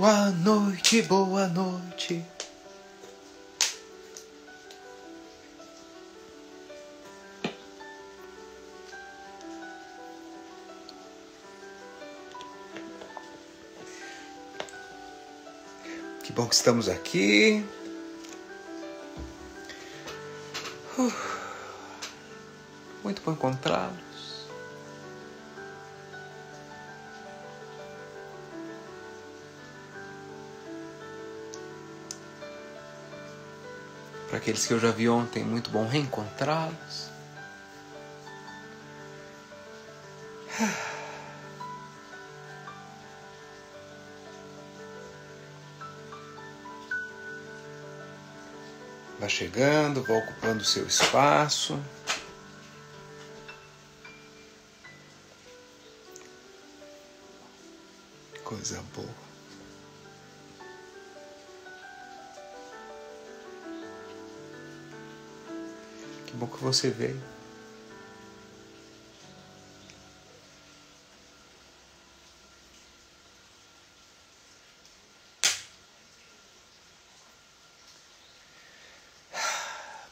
Boa noite, boa noite. Que bom que estamos aqui. Uh, muito bom encontrá-los. Para aqueles que eu já vi ontem, muito bom reencontrá-los. Vai chegando, vai ocupando o seu espaço. Coisa boa. Bom que você veio.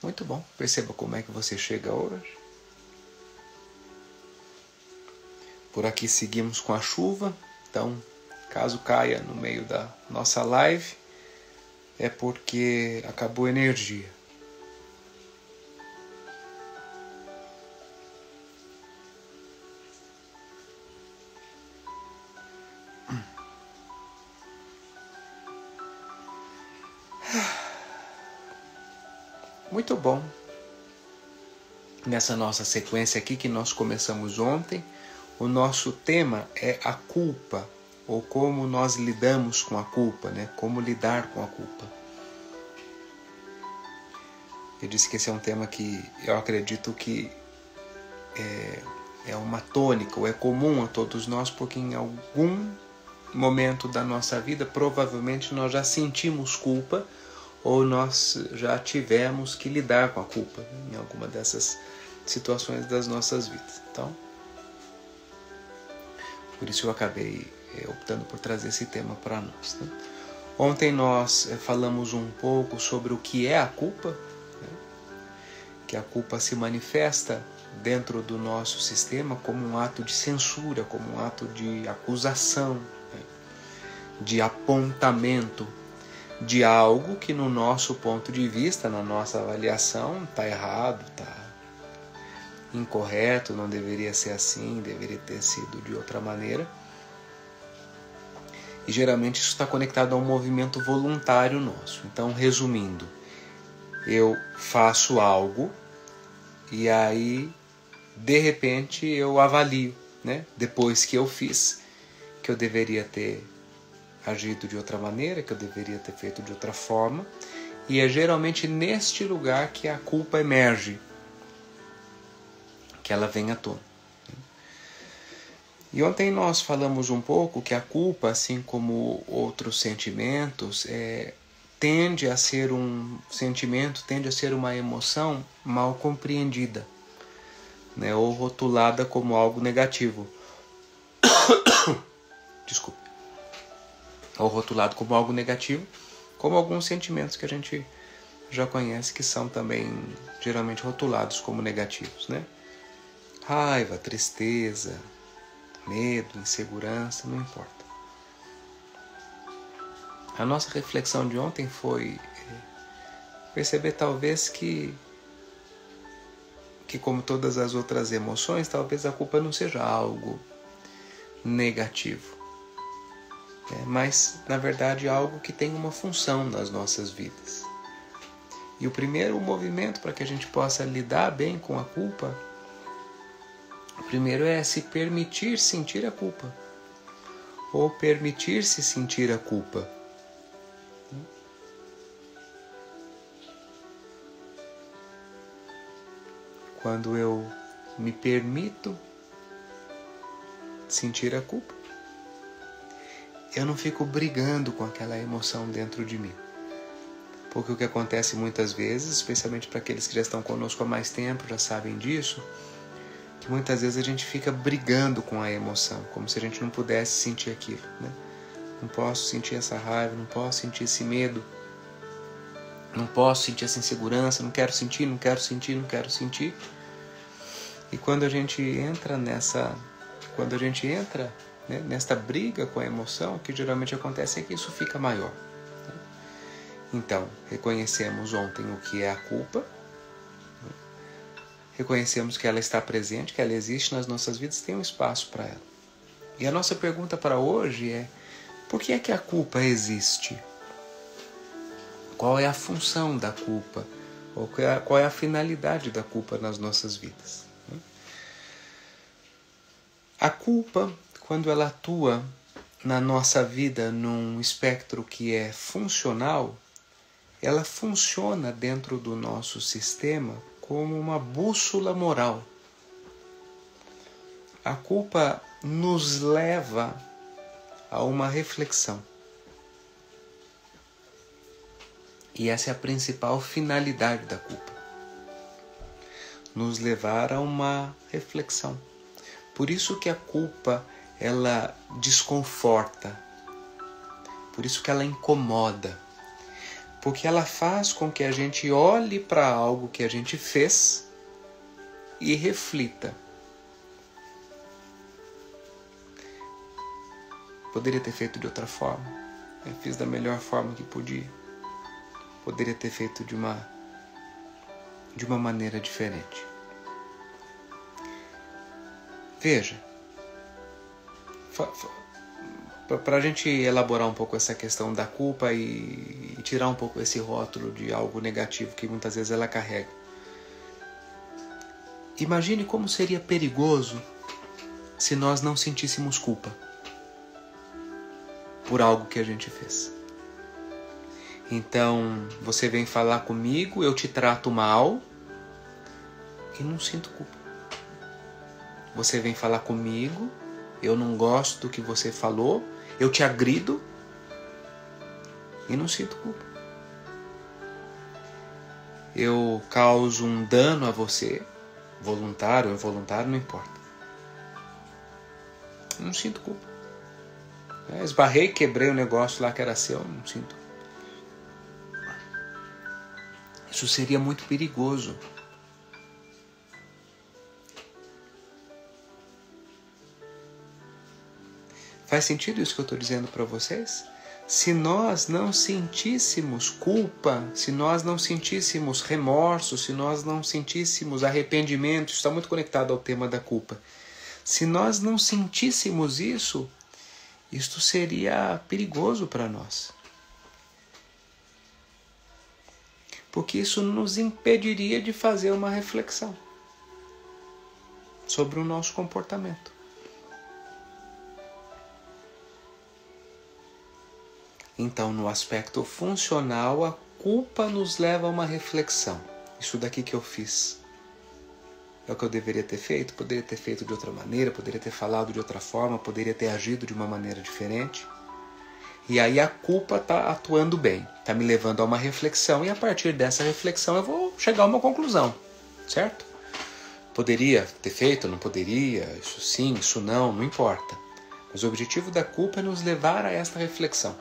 Muito bom. Perceba como é que você chega hoje. Por aqui seguimos com a chuva, então caso caia no meio da nossa live é porque acabou a energia. Muito bom. Nessa nossa sequência aqui que nós começamos ontem, o nosso tema é a culpa, ou como nós lidamos com a culpa, né? Como lidar com a culpa. Eu disse que esse é um tema que eu acredito que é, é uma tônica, ou é comum a todos nós, porque em algum momento da nossa vida provavelmente nós já sentimos culpa ou nós já tivemos que lidar com a culpa em alguma dessas situações das nossas vidas. Então, por isso eu acabei optando por trazer esse tema para nós. Né? Ontem nós falamos um pouco sobre o que é a culpa, né? que a culpa se manifesta dentro do nosso sistema como um ato de censura, como um ato de acusação, né? de apontamento de algo que no nosso ponto de vista, na nossa avaliação, está errado, está incorreto, não deveria ser assim, deveria ter sido de outra maneira. E geralmente isso está conectado a um movimento voluntário nosso. Então, resumindo, eu faço algo e aí de repente eu avalio, né? Depois que eu fiz, que eu deveria ter agido de outra maneira, que eu deveria ter feito de outra forma. E é geralmente neste lugar que a culpa emerge, que ela vem à tona. E ontem nós falamos um pouco que a culpa, assim como outros sentimentos, é, tende a ser um sentimento, tende a ser uma emoção mal compreendida, né, ou rotulada como algo negativo. Desculpe. Ou rotulado como algo negativo, como alguns sentimentos que a gente já conhece que são também geralmente rotulados como negativos, né? Raiva, tristeza, medo, insegurança, não importa. A nossa reflexão de ontem foi perceber talvez que que como todas as outras emoções, talvez a culpa não seja algo negativo. É, mas na verdade é algo que tem uma função nas nossas vidas. E o primeiro movimento para que a gente possa lidar bem com a culpa o primeiro é se permitir sentir a culpa, ou permitir-se sentir a culpa. Quando eu me permito sentir a culpa, eu não fico brigando com aquela emoção dentro de mim. Porque o que acontece muitas vezes, especialmente para aqueles que já estão conosco há mais tempo, já sabem disso, que muitas vezes a gente fica brigando com a emoção, como se a gente não pudesse sentir aquilo. Né? não posso sentir essa raiva, não posso sentir esse medo, não posso sentir essa insegurança, não quero sentir, não quero sentir, não quero sentir. E quando a gente entra nessa, quando a gente entra né, nesta briga com a emoção, o que geralmente acontece é que isso fica maior. Né? Então, reconhecemos ontem o que é a culpa, né? reconhecemos que ela está presente, que ela existe nas nossas vidas, tem um espaço para ela. E a nossa pergunta para hoje é: por que é que a culpa existe? Qual é a função da culpa? Ou qual é a finalidade da culpa nas nossas vidas? A culpa, quando ela atua na nossa vida num espectro que é funcional, ela funciona dentro do nosso sistema como uma bússola moral. A culpa nos leva a uma reflexão. E essa é a principal finalidade da culpa. Nos levar a uma reflexão. Por isso que a culpa ela desconforta. Por isso que ela incomoda. Porque ela faz com que a gente olhe para algo que a gente fez e reflita Poderia ter feito de outra forma. Eu fiz da melhor forma que podia. Poderia ter feito de uma de uma maneira diferente. Veja, para a gente elaborar um pouco essa questão da culpa e, e tirar um pouco esse rótulo de algo negativo que muitas vezes ela carrega. Imagine como seria perigoso se nós não sentíssemos culpa por algo que a gente fez. Então, você vem falar comigo, eu te trato mal e não sinto culpa. Você vem falar comigo, eu não gosto do que você falou, eu te agrido e não sinto culpa. Eu causo um dano a você, voluntário ou involuntário, não importa. Não sinto culpa. É, esbarrei, quebrei o negócio lá que era seu, não sinto. Isso seria muito perigoso. Faz sentido isso que eu estou dizendo para vocês? Se nós não sentíssemos culpa, se nós não sentíssemos remorso, se nós não sentíssemos arrependimento, está muito conectado ao tema da culpa. Se nós não sentíssemos isso, isto seria perigoso para nós. Porque isso nos impediria de fazer uma reflexão sobre o nosso comportamento. Então, no aspecto funcional, a culpa nos leva a uma reflexão. Isso daqui que eu fiz é o que eu deveria ter feito? Poderia ter feito de outra maneira, poderia ter falado de outra forma, poderia ter agido de uma maneira diferente. E aí a culpa está atuando bem, está me levando a uma reflexão e a partir dessa reflexão eu vou chegar a uma conclusão, certo? Poderia ter feito, não poderia, isso sim, isso não, não importa. Mas o objetivo da culpa é nos levar a esta reflexão.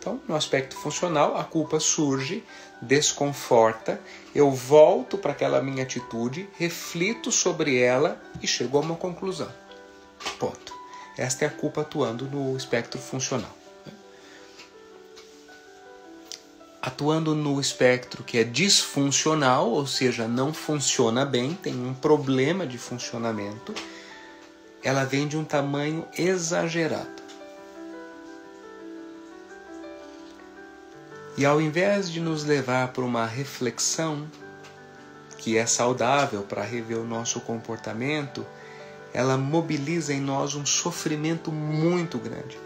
Então, no aspecto funcional, a culpa surge, desconforta, eu volto para aquela minha atitude, reflito sobre ela e chego a uma conclusão. Ponto. Esta é a culpa atuando no espectro funcional. Atuando no espectro que é disfuncional, ou seja, não funciona bem, tem um problema de funcionamento, ela vem de um tamanho exagerado. E ao invés de nos levar para uma reflexão que é saudável para rever o nosso comportamento, ela mobiliza em nós um sofrimento muito grande.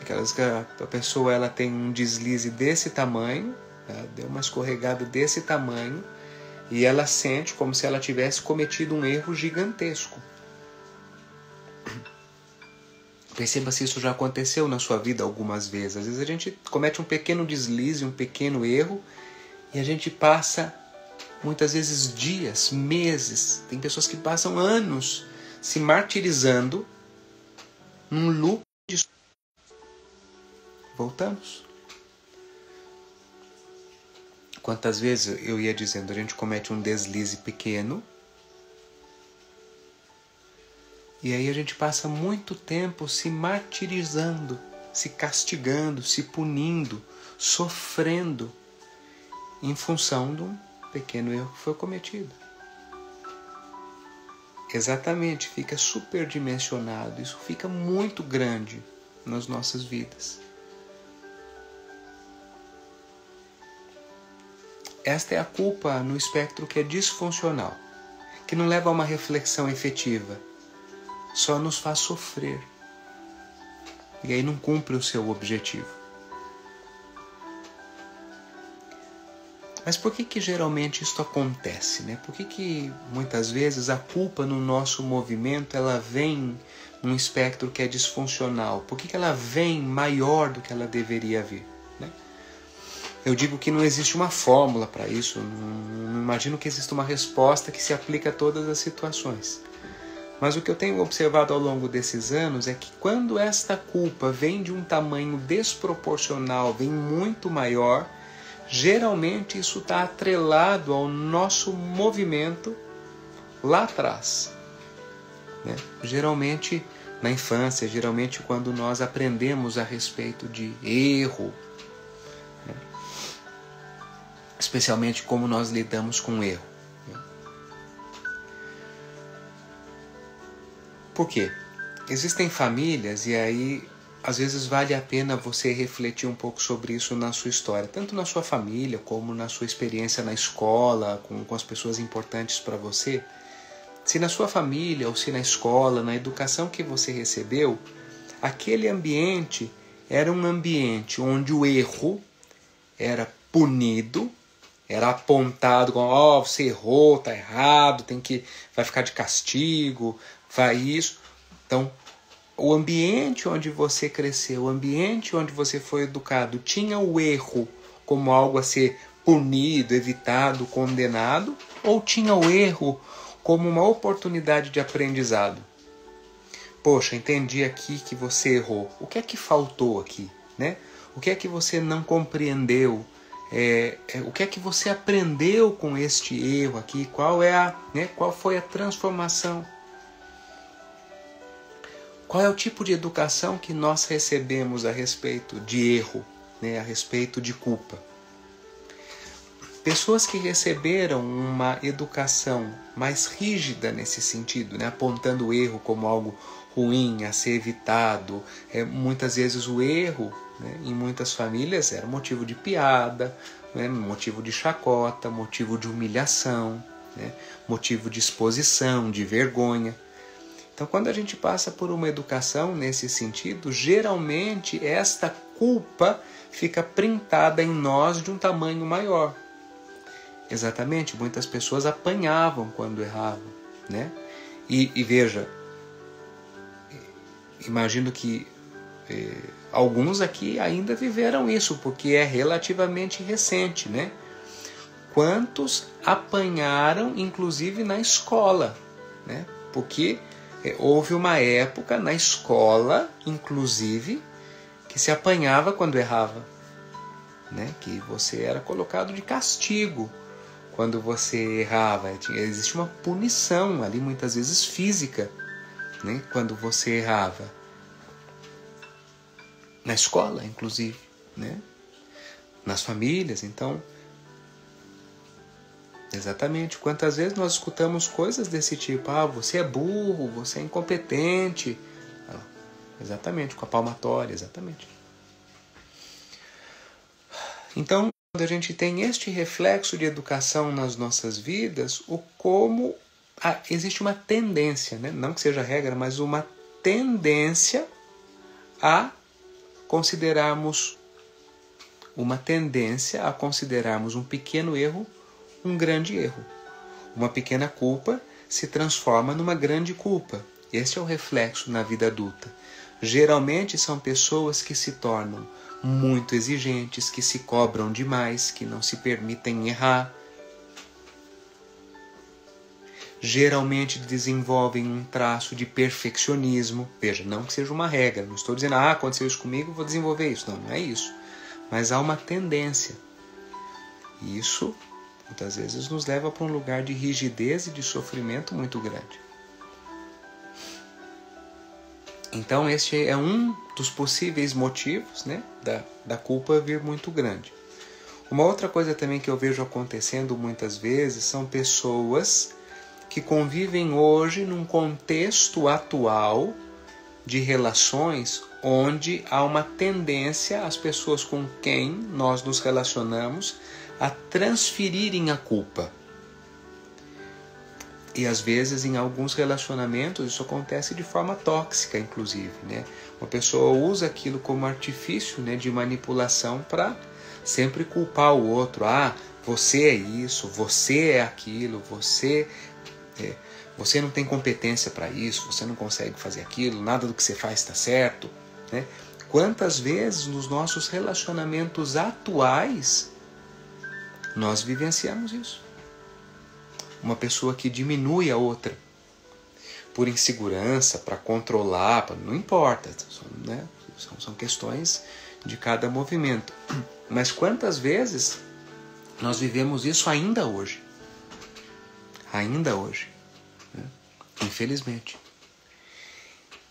Aquelas que a pessoa ela tem um deslize desse tamanho, deu uma escorregada desse tamanho, e ela sente como se ela tivesse cometido um erro gigantesco. Perceba se isso já aconteceu na sua vida algumas vezes. Às vezes a gente comete um pequeno deslize, um pequeno erro, e a gente passa muitas vezes dias, meses, tem pessoas que passam anos se martirizando num loop de. Voltamos. Quantas vezes eu ia dizendo, a gente comete um deslize pequeno e aí a gente passa muito tempo se martirizando, se castigando, se punindo, sofrendo em função de um pequeno erro que foi cometido. Exatamente, fica superdimensionado, isso fica muito grande nas nossas vidas. Esta é a culpa no espectro que é disfuncional, que não leva a uma reflexão efetiva, só nos faz sofrer. E aí não cumpre o seu objetivo. Mas por que que geralmente isso acontece, né? Por que que muitas vezes a culpa no nosso movimento ela vem num espectro que é disfuncional? Por que que ela vem maior do que ela deveria vir? Eu digo que não existe uma fórmula para isso, não, não imagino que exista uma resposta que se aplique a todas as situações. Mas o que eu tenho observado ao longo desses anos é que quando esta culpa vem de um tamanho desproporcional, vem muito maior, geralmente isso está atrelado ao nosso movimento lá atrás. Né? Geralmente na infância, geralmente quando nós aprendemos a respeito de erro? Especialmente como nós lidamos com erro. Né? Por quê? Existem famílias, e aí às vezes vale a pena você refletir um pouco sobre isso na sua história, tanto na sua família como na sua experiência na escola, com, com as pessoas importantes para você. Se na sua família ou se na escola, na educação que você recebeu, aquele ambiente era um ambiente onde o erro era punido, era apontado como, ó, oh, você errou, tá errado, tem que vai ficar de castigo, vai isso. Então, o ambiente onde você cresceu, o ambiente onde você foi educado, tinha o erro como algo a ser punido, evitado, condenado, ou tinha o erro como uma oportunidade de aprendizado? Poxa, entendi aqui que você errou. O que é que faltou aqui, né? O que é que você não compreendeu? É, é, o que é que você aprendeu com este erro aqui? Qual é a, né? Qual foi a transformação? Qual é o tipo de educação que nós recebemos a respeito de erro, né, a respeito de culpa? Pessoas que receberam uma educação mais rígida nesse sentido, né, apontando o erro como algo ruim a ser evitado, é, muitas vezes o erro, né, em muitas famílias, era motivo de piada, né, motivo de chacota, motivo de humilhação, né, motivo de exposição, de vergonha. Então, quando a gente passa por uma educação nesse sentido, geralmente esta culpa fica printada em nós de um tamanho maior. Exatamente, muitas pessoas apanhavam quando erravam, né? E, e veja, imagino que eh, alguns aqui ainda viveram isso, porque é relativamente recente, né? Quantos apanharam, inclusive na escola, né? Porque é, houve uma época na escola, inclusive, que se apanhava quando errava, né? Que você era colocado de castigo quando você errava. Existe uma punição ali, muitas vezes física, né? Quando você errava. Na escola, inclusive, né? Nas famílias, então Exatamente. Quantas vezes nós escutamos coisas desse tipo? Ah, você é burro, você é incompetente. Ah, exatamente, com a palmatória, exatamente. Então, quando a gente tem este reflexo de educação nas nossas vidas, o como ah, existe uma tendência, né? não que seja regra, mas uma tendência a considerarmos uma tendência a considerarmos um pequeno erro um grande erro. Uma pequena culpa se transforma numa grande culpa. Este é o reflexo na vida adulta. Geralmente são pessoas que se tornam muito exigentes, que se cobram demais, que não se permitem errar. Geralmente desenvolvem um traço de perfeccionismo. Veja, não que seja uma regra, não estou dizendo, ah, aconteceu isso comigo, vou desenvolver isso. Não, não é isso. Mas há uma tendência. E isso, muitas vezes, nos leva para um lugar de rigidez e de sofrimento muito grande. Então, este é um dos possíveis motivos né, da, da culpa vir muito grande. Uma outra coisa também que eu vejo acontecendo muitas vezes são pessoas que convivem hoje num contexto atual de relações onde há uma tendência as pessoas com quem nós nos relacionamos a transferirem a culpa. E às vezes em alguns relacionamentos isso acontece de forma tóxica, inclusive, né? Uma pessoa usa aquilo como artifício, né, de manipulação para sempre culpar o outro. Ah, você é isso, você é aquilo, você é, você não tem competência para isso, você não consegue fazer aquilo, nada do que você faz está certo. Né? Quantas vezes nos nossos relacionamentos atuais nós vivenciamos isso? Uma pessoa que diminui a outra por insegurança, para controlar, pra, não importa, são, né? são, são questões de cada movimento. Mas quantas vezes nós vivemos isso ainda hoje? Ainda hoje. Né? Infelizmente.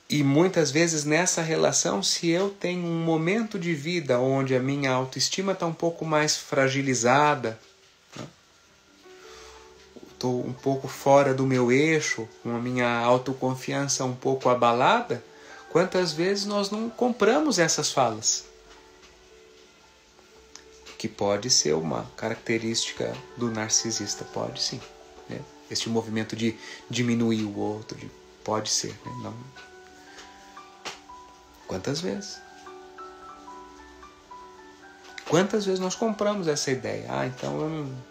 E muitas vezes nessa relação, se eu tenho um momento de vida onde a minha autoestima está um pouco mais fragilizada, estou né? um pouco fora do meu eixo, com a minha autoconfiança um pouco abalada, quantas vezes nós não compramos essas falas? Que pode ser uma característica do narcisista, pode sim. Né? Este movimento de diminuir o outro, de, pode ser, né? não. Quantas vezes? Quantas vezes nós compramos essa ideia? Ah, então eu não,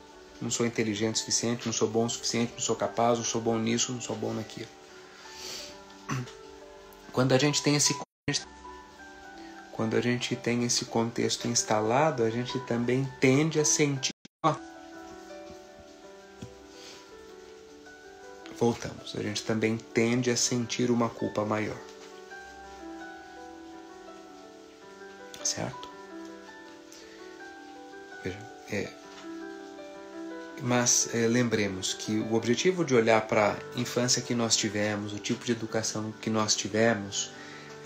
não sou inteligente o suficiente, não sou bom o suficiente, não sou capaz, não sou bom nisso, não sou bom naquilo. Quando a gente tem esse quando a gente tem esse contexto instalado, a gente também tende a sentir voltamos. A gente também tende a sentir uma culpa maior. Certo? Veja, é, mas é, lembremos que o objetivo de olhar para a infância que nós tivemos, o tipo de educação que nós tivemos,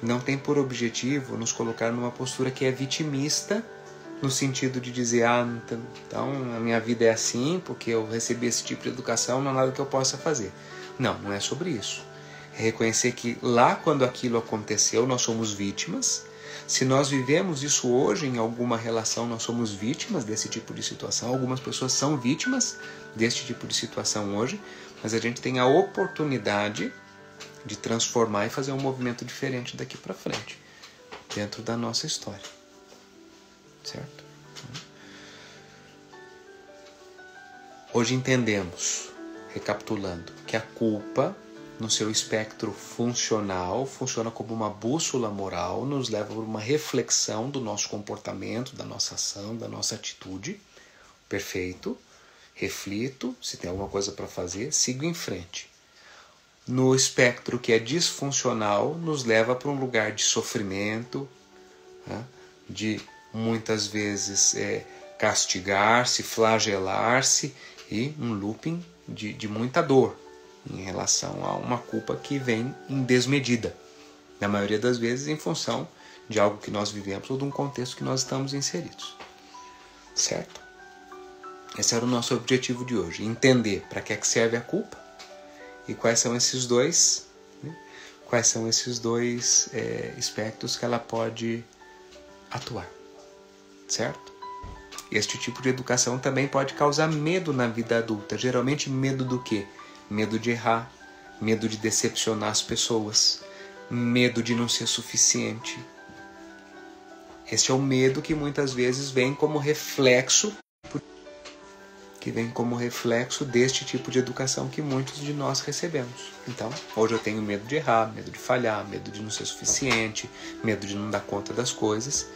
não tem por objetivo nos colocar numa postura que é vitimista no sentido de dizer, ah, então a minha vida é assim porque eu recebi esse tipo de educação, não há nada que eu possa fazer. Não, não é sobre isso. É reconhecer que lá quando aquilo aconteceu, nós somos vítimas. Se nós vivemos isso hoje em alguma relação, nós somos vítimas desse tipo de situação. Algumas pessoas são vítimas desse tipo de situação hoje, mas a gente tem a oportunidade de transformar e fazer um movimento diferente daqui para frente, dentro da nossa história certo? Hoje entendemos, recapitulando, que a culpa, no seu espectro funcional, funciona como uma bússola moral, nos leva a uma reflexão do nosso comportamento, da nossa ação, da nossa atitude. Perfeito. Reflito, se tem alguma coisa para fazer, sigo em frente. No espectro que é disfuncional, nos leva para um lugar de sofrimento, né? de muitas vezes é, castigar-se, flagelar-se e um looping de, de muita dor em relação a uma culpa que vem em desmedida, na maioria das vezes em função de algo que nós vivemos ou de um contexto que nós estamos inseridos. Certo? Esse era o nosso objetivo de hoje: entender para que é que serve a culpa e quais são esses dois, né? quais são esses dois é, aspectos que ela pode atuar certo? Este tipo de educação também pode causar medo na vida adulta. Geralmente, medo do quê? Medo de errar, medo de decepcionar as pessoas, medo de não ser suficiente. Este é o medo que muitas vezes vem como reflexo que vem como reflexo deste tipo de educação que muitos de nós recebemos. Então, hoje eu tenho medo de errar, medo de falhar, medo de não ser suficiente, medo de não dar conta das coisas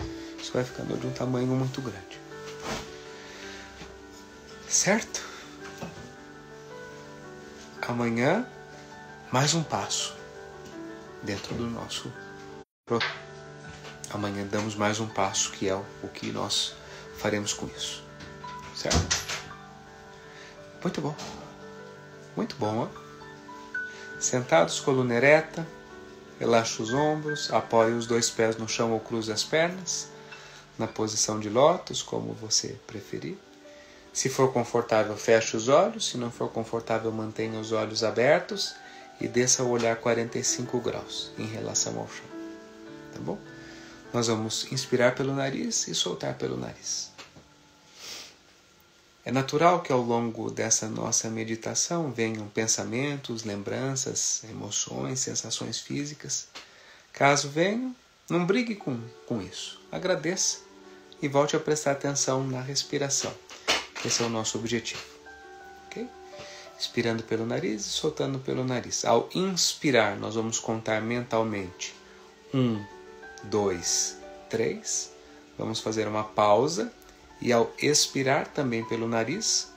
isso vai ficando de um tamanho muito grande. Certo? amanhã, mais um passo dentro do nosso. Amanhã damos mais um passo, que é o que nós faremos com isso. Certo? Muito bom. Muito bom, ó. Sentados, coluna ereta, relaxa os ombros, apoie os dois pés no chão ou cruze as pernas, na posição de lótus, como você preferir. Se for confortável, feche os olhos. Se não for confortável, mantenha os olhos abertos e desça o olhar 45 graus em relação ao chão. Tá bom? Nós vamos inspirar pelo nariz e soltar pelo nariz. É natural que ao longo dessa nossa meditação venham pensamentos, lembranças, emoções, sensações físicas. Caso venham, não brigue com, com isso. Agradeça e volte a prestar atenção na respiração. Esse é o nosso objetivo. Ok? Inspirando pelo nariz e soltando pelo nariz. Ao inspirar, nós vamos contar mentalmente. Um, dois, três. Vamos fazer uma pausa. E ao expirar também pelo nariz,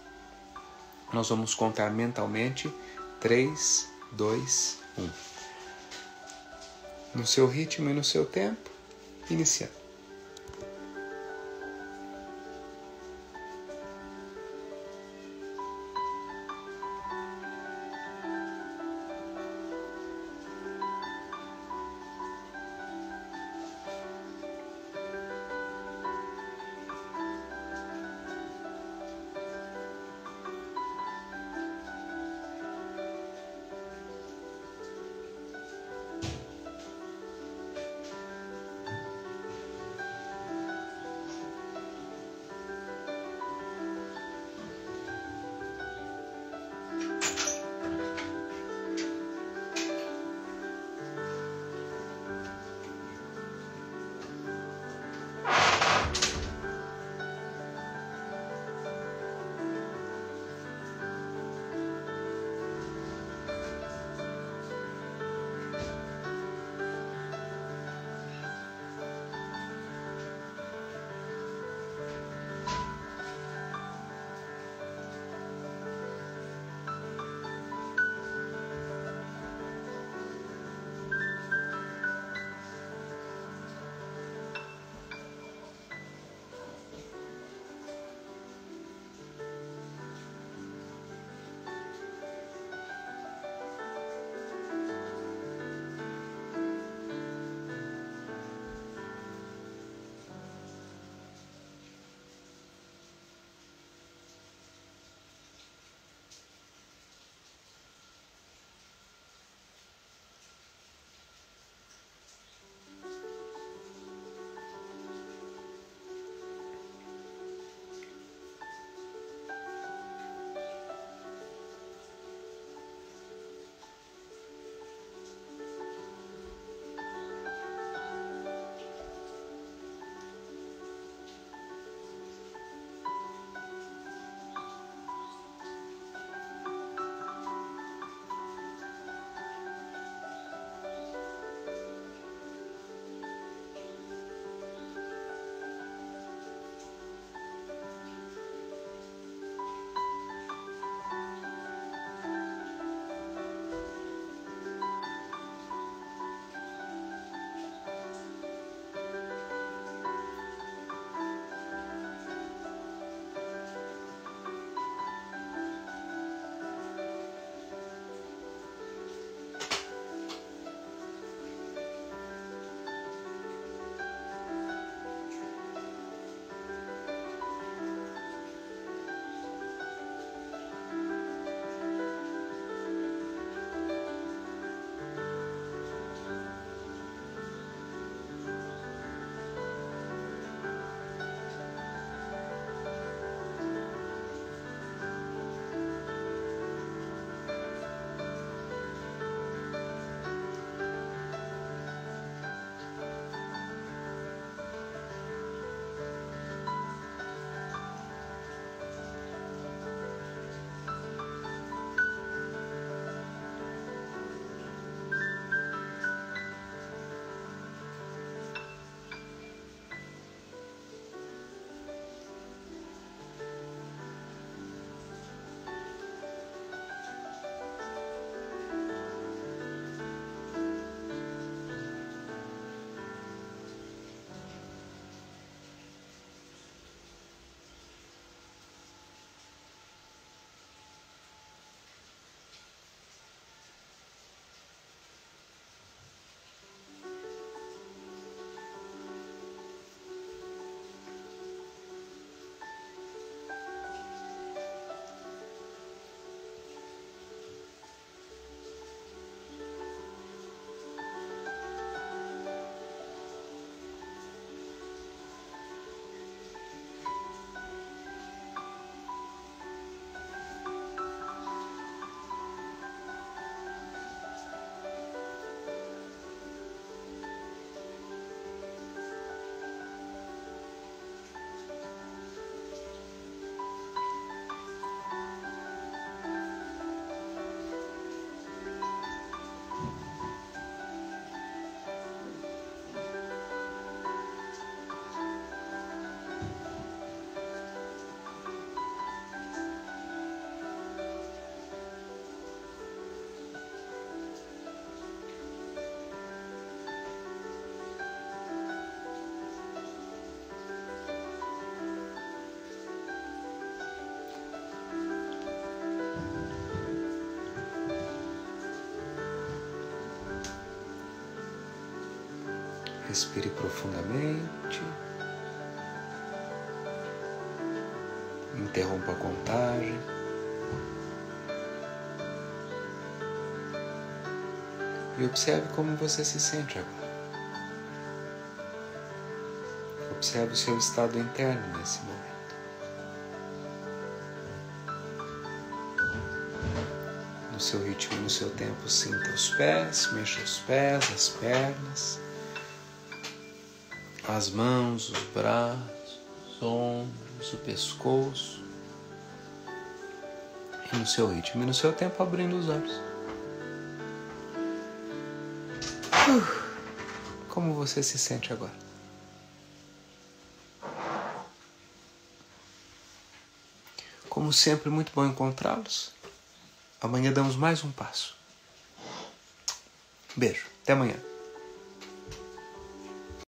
nós vamos contar mentalmente. Três, dois, um. No seu ritmo e no seu tempo, iniciando. Respire profundamente. Interrompa a contagem. E observe como você se sente agora. Observe o seu estado interno nesse momento. No seu ritmo, no seu tempo, sinta os pés, mexa os pés, as pernas as mãos, os braços, os ombros, o pescoço. E no seu ritmo e no seu tempo abrindo os olhos. Uh, como você se sente agora? Como sempre, muito bom encontrá-los. Amanhã damos mais um passo. Beijo. Até amanhã.